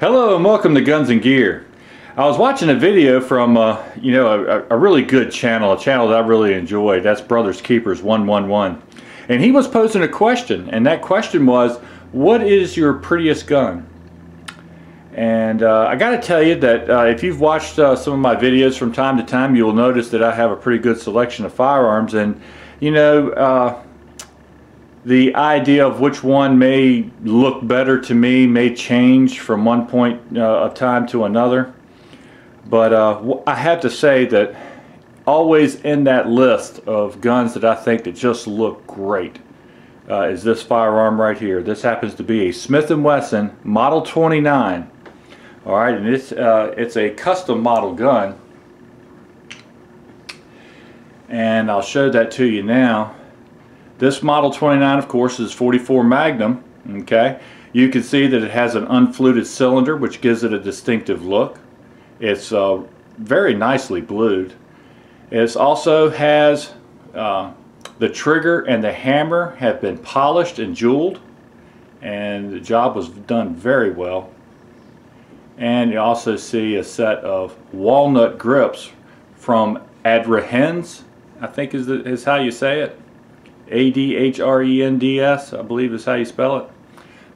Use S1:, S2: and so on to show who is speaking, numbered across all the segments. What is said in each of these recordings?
S1: Hello and welcome to Guns and Gear. I was watching a video from, uh, you know, a, a, really good channel, a channel that I really enjoy. That's Brothers Keepers 111. And he was posing a question, and that question was, what is your prettiest gun? And uh, I got to tell you that uh, if you've watched uh, some of my videos from time to time, you'll notice that I have a pretty good selection of firearms. And, you know, uh, the idea of which one may look better to me may change from one point uh, of time to another. But uh, I have to say that always in that list of guns that I think that just look great uh, is this firearm right here. This happens to be a Smith & Wesson Model 29. All right, and it's uh, it's a custom model gun, and I'll show that to you now. This Model 29, of course, is 44 Magnum. Okay, you can see that it has an unfluted cylinder, which gives it a distinctive look. It's uh, very nicely blued. It also has uh, the trigger and the hammer have been polished and jeweled, and the job was done very well. And you also see a set of walnut grips from Adrehens, I think is, the, is how you say it. A-D-H-R-E-N-D-S, I believe is how you spell it.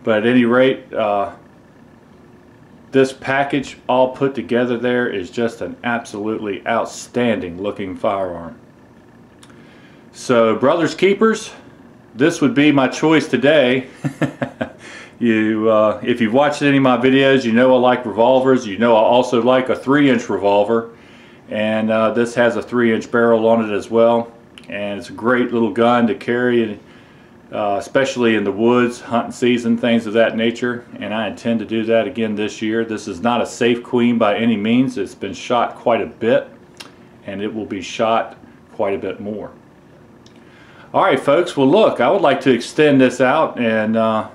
S1: But at any rate, uh, this package all put together there is just an absolutely outstanding looking firearm. So brothers keepers, this would be my choice today. you, uh, if you've watched any of my videos, you know I like revolvers. You know I also like a 3-inch revolver. And uh, this has a 3-inch barrel on it as well and it's a great little gun to carry uh, especially in the woods hunting season things of that nature. And I intend to do that again this year. This is not a safe queen by any means. It's been shot quite a bit and it will be shot quite a bit more. Alright folks. Well look I would like to extend this out and uh,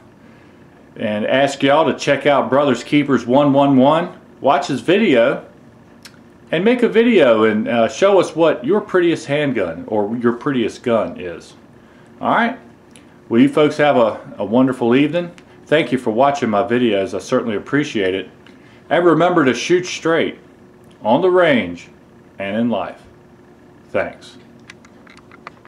S1: and ask y'all to check out Brothers Keepers 111 watch his video and make a video and uh, show us what your prettiest handgun or your prettiest gun is. Alright? Well, you folks have a, a wonderful evening. Thank you for watching my videos. I certainly appreciate it. And remember to shoot straight on the range and in life. Thanks.